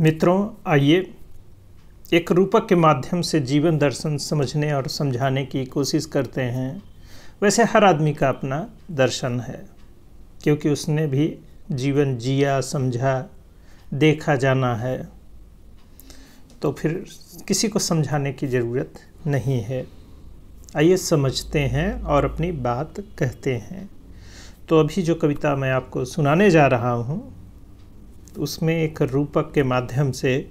मित्रों, आइए एक रूपक के माध्यम से जीवन दर्शन समझने और समझाने की कोशिश करते हैं। वैसे हर आदमी का अपना दर्शन है, क्योंकि उसने भी जीवन जिया, समझा, देखा, जाना है। तो फिर किसी को समझाने की ज़रूरत नहीं है। आइए समझते हैं और अपनी बात कहते हैं। तो अभी जो कविता मैं आपको सुनाने जा रहा हूँ उसमें एक रूपक के माध्यम से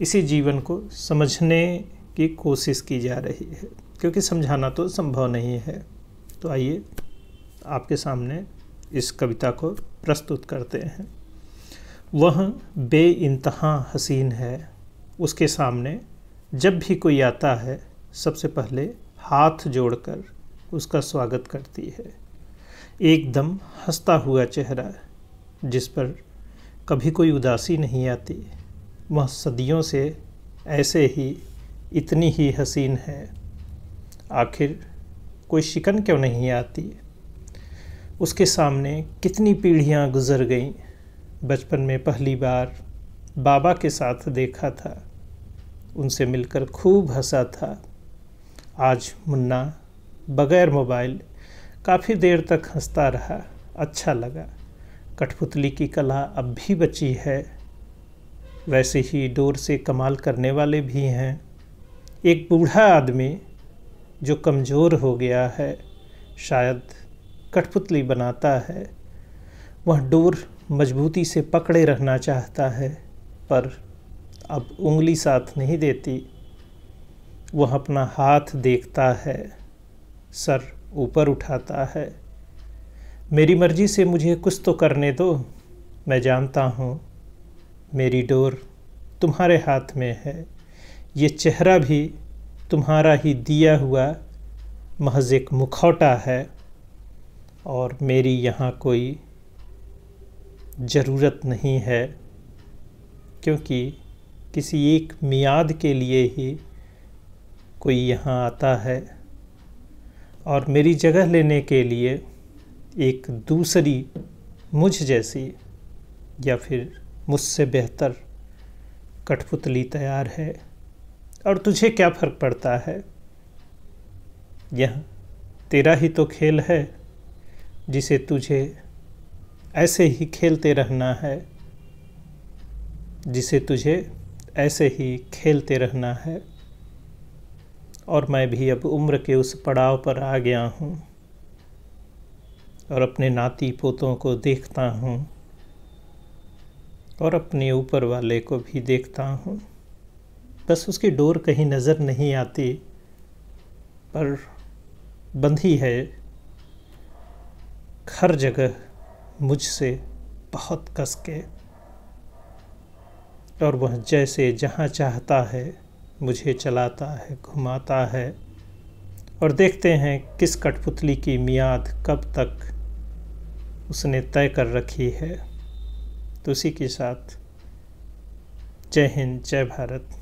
इसी जीवन को समझने की कोशिश की जा रही है। क्योंकि समझाना तो संभव नहीं है। तो आइए आपके सामने इस कविता को प्रस्तुत करते हैं। वह बे इंतहा हसीन है। उसके सामने जब भी कोई आता है, सबसे पहले हाथ जोड़कर उसका स्वागत करती है। एकदम हंसता हुआ चेहरा जिस पर कभी कोई उदासी नहीं आती। वह सदियों से ऐसे ही, इतनी ही हसीन है। आखिर कोई शिकन क्यों नहीं आती? उसके सामने कितनी पीढ़ियाँ गुजर गईं। बचपन में पहली बार बाबा के साथ देखा था। उनसे मिलकर खूब हंसा था। आज मुन्ना बग़ैर मोबाइल काफ़ी देर तक हंसता रहा। अच्छा लगा। कठपुतली की कला अब भी बची है। वैसे ही डोर से कमाल करने वाले भी हैं। एक बूढ़ा आदमी जो कमज़ोर हो गया है, शायद कठपुतली बनाता है। वह डोर मजबूती से पकड़े रहना चाहता है, पर अब उंगली साथ नहीं देती। वह अपना हाथ देखता है, सर ऊपर उठाता है। मेरी मर्ज़ी से मुझे कुछ तो करने दो। मैं जानता हूँ, मेरी डोर तुम्हारे हाथ में है। ये चेहरा भी तुम्हारा ही दिया हुआ महज एक मुखौटा है और मेरी यहाँ कोई ज़रूरत नहीं है, क्योंकि किसी एक मियाद के लिए ही कोई यहाँ आता है। और मेरी जगह लेने के लिए एक दूसरी मुझ जैसी या फिर मुझसे बेहतर कठपुतली तैयार है? और तुझे क्या फ़र्क पड़ता है? यह तेरा ही तो खेल है, जिसे तुझे ऐसे ही खेलते रहना है, जिसे तुझे ऐसे ही खेलते रहना है। और मैं भी अब उम्र के उस पड़ाव पर आ गया हूँ। और अपने नाती पोतों को देखता हूँ और अपने ऊपर वाले को भी देखता हूँ। बस उसकी डोर कहीं नज़र नहीं आती, पर बंधी है हर जगह मुझसे बहुत कस के। और वह जैसे जहाँ चाहता है, मुझे चलाता है, घुमाता है। और देखते हैं किस कठपुतली की मियाद कब तक उसने तय कर रखी है। तो उसी के साथ। जय हिंद जय भारत।